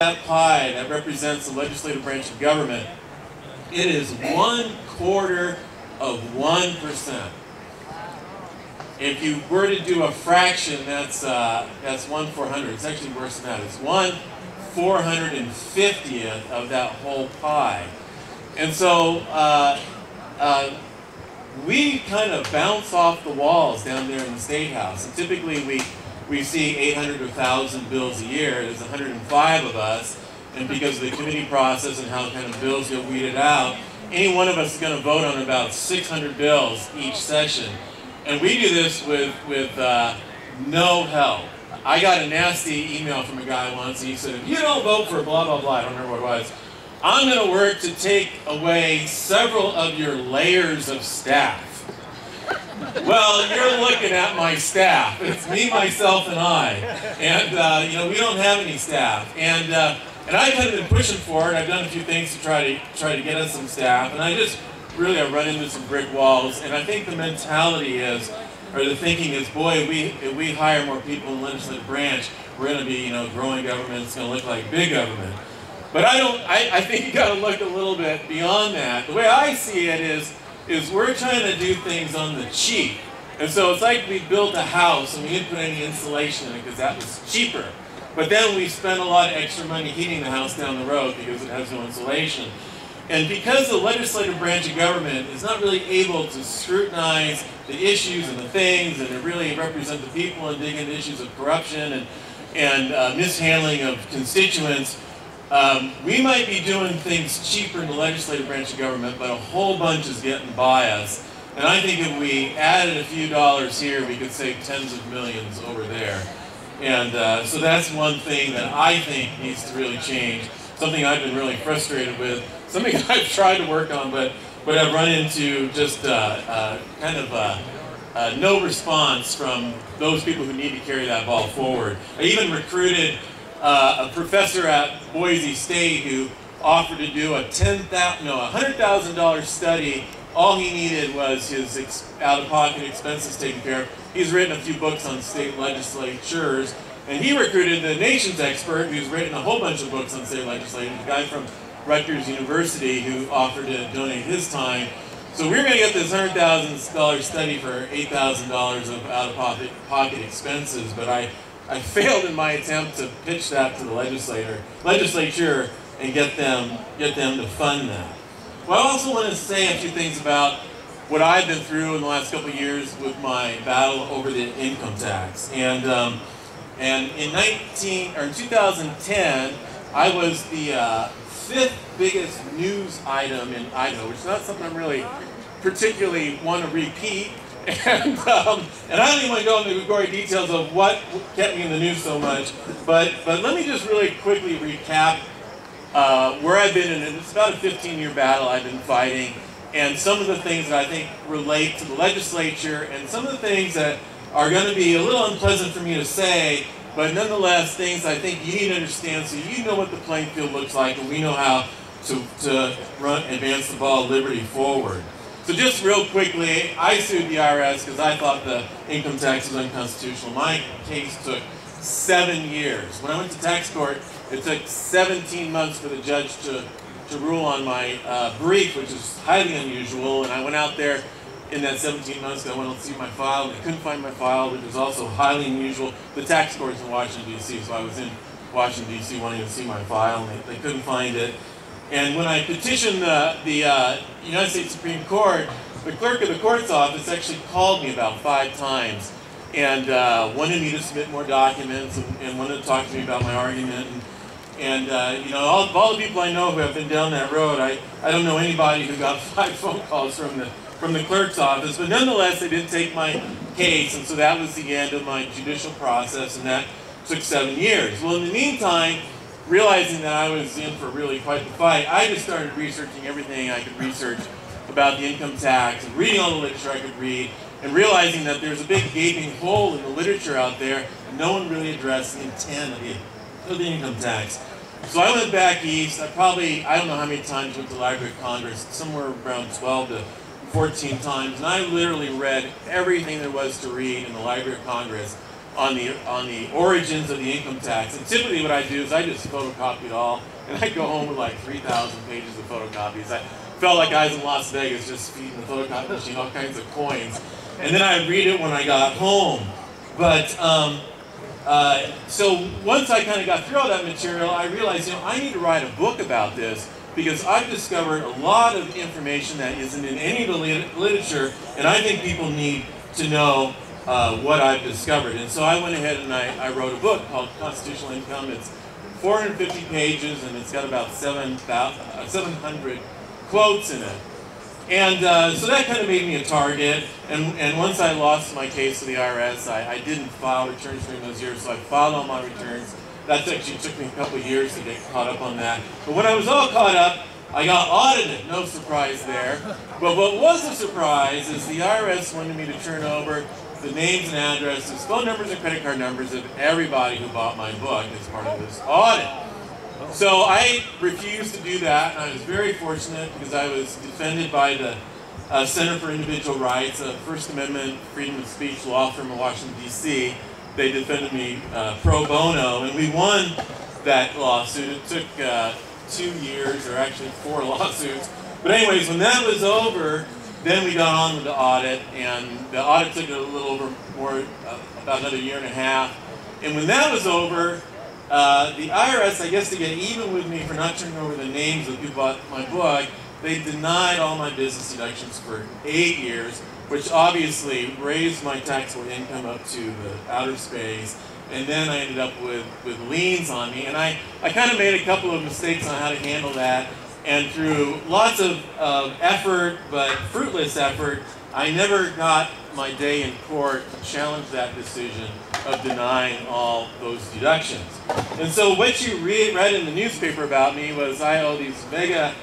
that pie that represents the legislative branch of government, it is one quarter of 1%. If you were to do a fraction, that's, uh, that's 1 400. It's actually worse than that. It's 1 450th of that whole pie. And so uh, uh, we kind of bounce off the walls down there in the State House. And typically we we see 800 to 1,000 bills a year. There's 105 of us, and because of the committee process and how kind of bills get weeded out, any one of us is going to vote on about 600 bills each session. And we do this with, with uh, no help. I got a nasty email from a guy once, and he said, if you don't vote for blah, blah, blah, I don't remember what it was, I'm going to work to take away several of your layers of staff. Well, you're looking at my staff. It's me, myself, and I. And, uh, you know, we don't have any staff. And, uh, and I've kind of been pushing for it. I've done a few things to try to try to get us some staff. And I just really have run into some brick walls. And I think the mentality is, or the thinking is, boy, if we, if we hire more people in the legislative branch, we're going to be, you know, growing government. It's going to look like big government. But I don't, I, I think you got to look a little bit beyond that. The way I see it is, is we're trying to do things on the cheap. And so it's like we built a house and we didn't put any insulation in it because that was cheaper. But then we spent a lot of extra money heating the house down the road because it has no insulation. And because the legislative branch of government is not really able to scrutinize the issues and the things and to really represent the people and dig into issues of corruption and, and uh, mishandling of constituents, um, we might be doing things cheaper in the legislative branch of government, but a whole bunch is getting by us. And I think if we added a few dollars here, we could save tens of millions over there. And uh, so that's one thing that I think needs to really change. Something I've been really frustrated with. Something I've tried to work on, but but I've run into just uh, uh, kind of no response from those people who need to carry that ball forward. I even recruited uh, a professor at Boise State who offered to do a ten thousand, no, hundred thousand dollar study. All he needed was his ex- out-of-pocket expenses taken care of. He's written a few books on state legislatures, and he recruited the nation's expert, who's written a whole bunch of books on state legislatures, a guy from Rutgers University who offered to donate his time. So we're going to get this hundred thousand dollar study for eight thousand dollars of out-of-pocket pocket expenses, but I I failed in my attempt to pitch that to the legislator, legislature and get them, get them to fund that. Well, I also want to say a few things about what I've been through in the last couple of years with my battle over the income tax. And, um, and in 19, or in 2010, I was the uh, fifth biggest news item in Idaho, which is not something I'm really particularly want to repeat and, um, and I don't even want to go into the gory details of what kept me in the news so much, but, but let me just really quickly recap uh, where I've been in. It's about a 15-year battle I've been fighting, and some of the things that I think relate to the legislature, and some of the things that are going to be a little unpleasant for me to say, but nonetheless, things I think you need to understand so you know what the playing field looks like, and we know how to, to run, advance the ball of liberty forward. So just real quickly, I sued the IRS because I thought the income tax was unconstitutional. My case took seven years. When I went to tax court, it took 17 months for the judge to, to rule on my uh, brief, which is highly unusual. And I went out there in that 17 months I went to see my file, and they couldn't find my file, which is also highly unusual. The tax court's in Washington, D.C., so I was in Washington, D.C. wanting to see my file, and they, they couldn't find it. And when I petitioned the, the uh, United States Supreme Court, the clerk of the court's office actually called me about five times and uh, wanted me to submit more documents and, and, wanted to talk to me about my argument. And, and uh, you know, all, all the people I know who have been down that road, I, I don't know anybody who got five phone calls from the, from the clerk's office. But nonetheless, they didn't take my case, and so that was the end of my judicial process, and that took seven years. Well, in the meantime, realizing that I was in for really quite the fight, I just started researching everything I could research about the income tax and reading all the literature I could read and realizing that there's a big gaping hole in the literature out there no one really addressed the intent of the, of the income tax. So I went back east. I probably, I don't know how many times went to the Library of Congress, somewhere around 12 to 14 times. And I literally read everything there was to read in the Library of Congress on the on the origins of the income tax. And typically, what I do is I just photocopy it all, and I go home with like 3,000 pages of photocopies. I felt like I was in Las Vegas, just feeding the photocopy machine all kinds of coins, and then I read it when I got home. But um, uh, so once I kind of got through all that material, I realized, you know, I need to write a book about this because I've discovered a lot of information that isn't in any of the literature, and I think people need to know uh, what I've discovered. And so I went ahead and I, I wrote a book called Constitutional Income. It's 450 pages and it's got about 7, uh, 700 quotes in it. And uh, so that kind of made me a target. And, and once I lost my case to the IRS, I, I didn't file returns during those years, so I filed all my returns. That actually took me a couple years to get caught up on that. But when I was all caught up, I got audited, no surprise there. But what was a surprise is the IRS wanted me to turn over the names and addresses, phone numbers and credit card numbers of everybody who bought my book as part of this audit. So I refused to do that, and I was very fortunate because I was defended by the uh, Center for Individual Rights, a First Amendment freedom of speech law firm in Washington, D.C. They defended me uh, pro bono, and we won that lawsuit. It took uh, two years, or actually four lawsuits. But anyways, when that was over, then we got on with the audit, and the audit took a little over more, uh, about another year and a half. And when that was over, uh, the IRS, I guess to get even with me for not turning over the names of people bought my book, they denied all my business deductions for eight years, which obviously raised my taxable income up to the outer space. And then I ended up with, with liens on me. And I, I kind of made a couple of mistakes on how to handle that. And through lots of effort, but fruitless effort, I never got my day in court to challenge that decision of denying all those deductions. And so what you read, read in the newspaper about me was I owe these mega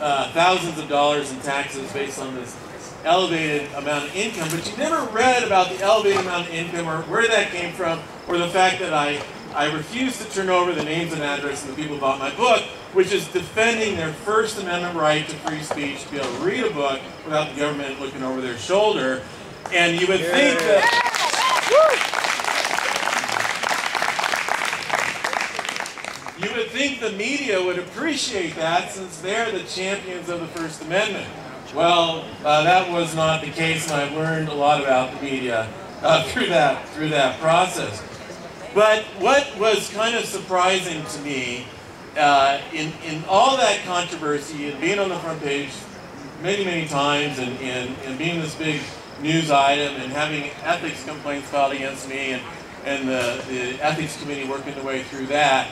uh, thousands of dollars in taxes based on this elevated amount of income, but you never read about the elevated amount of income or where that came from or the fact that I I refuse to turn over the names and addresses of the people who bought my book, which is defending their First Amendment right to free speech to be able to read a book without the government looking over their shoulder. And you would yeah. think that. You would think the media would appreciate that since they're the champions of the First Amendment. Well, uh, that was not the case, and I've learned a lot about the media uh, through that through that process. But what was kind of surprising to me uh, in, in all that controversy and being on the front page many, many times and, and, and being this big news item and having ethics complaints filed against me and, and the, the ethics committee working their way through that,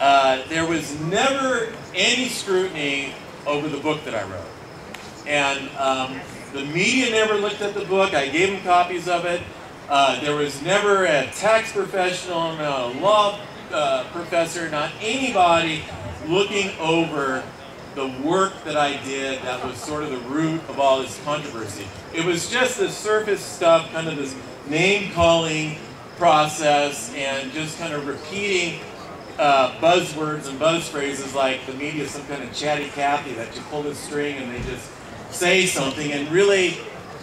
uh, there was never any scrutiny over the book that I wrote. And um, the media never looked at the book. I gave them copies of it. Uh, there was never a tax professional, no law uh, professor, not anybody looking over the work that I did that was sort of the root of all this controversy. It was just the surface stuff, kind of this name-calling process and just kind of repeating uh, buzzwords and buzz phrases like the media is some kind of chatty Cathy that you pull the string and they just say something and really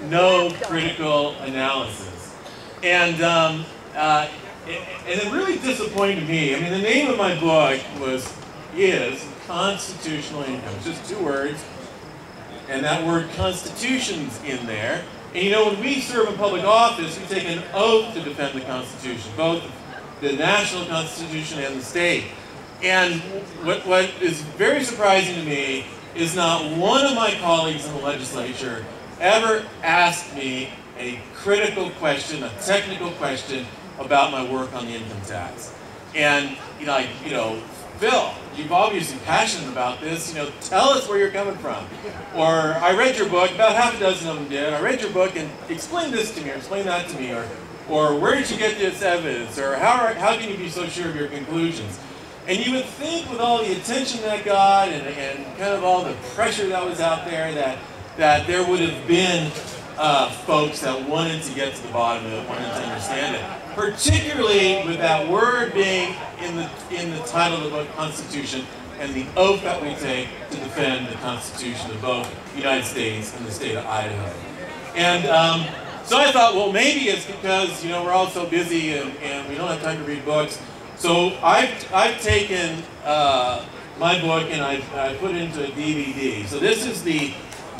no critical analysis. And um, uh, and it really disappointed me. I mean, the name of my book was is constitutional just two words, and that word constitution's in there. And you know, when we serve in public office, we take an oath to defend the Constitution, both the national Constitution and the state. And what, what is very surprising to me is not one of my colleagues in the legislature ever asked me a critical question, a technical question about my work on the income tax. And, you know, like, you know, Phil, you've obviously passionate about this, you know, tell us where you're coming from. Or, I read your book, about half a dozen of them did, I read your book and explain this to me, or explain that to me, or, or where did you get this evidence, or how, are, how can you be so sure of your conclusions? And you would think with all the attention that got and, and kind of all the pressure that was out there that, that there would have been uh, folks that wanted to get to the bottom of it, wanted to understand it. Particularly with that word being in the, in the title of the book, Constitution, and the oath that we take to defend the Constitution of both the United States and the state of Idaho. And um, So I thought, well, maybe it's because, you know, we're all so busy and, and we don't have time to read books. So I've, I've taken uh, my book and I, I put it into a DVD. So this is the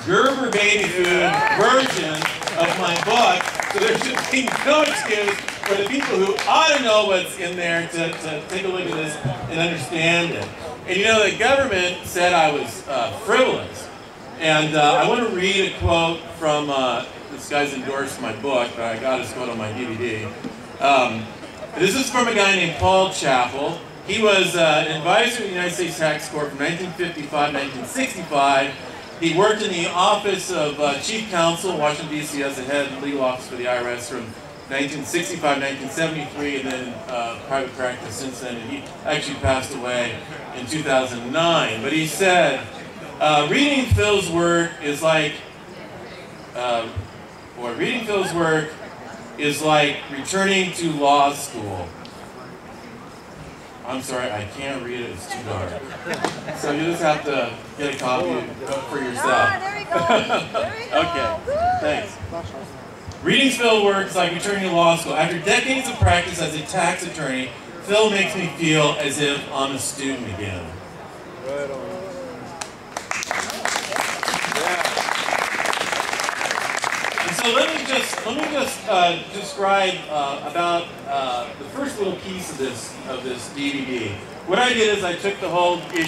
Gerber baby food version of my book. So there should be no excuse for the people who ought to know what's in there to, to take a look at this and understand it. And you know, the government said I was uh, frivolous. And uh, I want to read a quote from, uh, this guy's endorsed my book, but I got his quote on my DVD. Um, this is from a guy named Paul Chappell. He was uh, an advisor to the United States Tax Court from 1955 1965. He worked in the office of uh, Chief Counsel, Washington, D.C. as the head legal office for the IRS from 1965, 1973, and then uh, private practice since then. And he actually passed away in 2009. But he said, uh, reading Phil's work is like, uh, or reading Phil's work is like returning to law school. I'm sorry, I can't read it, it's too dark. So you just have to get a copy for yourself. Ah, there we go. There we go. Okay, Good. thanks. Reading Phil works like returning to law school. After decades of practice as a tax attorney, Phil makes me feel as if I'm a student again. And so let me just let me just uh, describe uh, about uh, the first little piece of this of this DVD. What I did is I took the whole issue.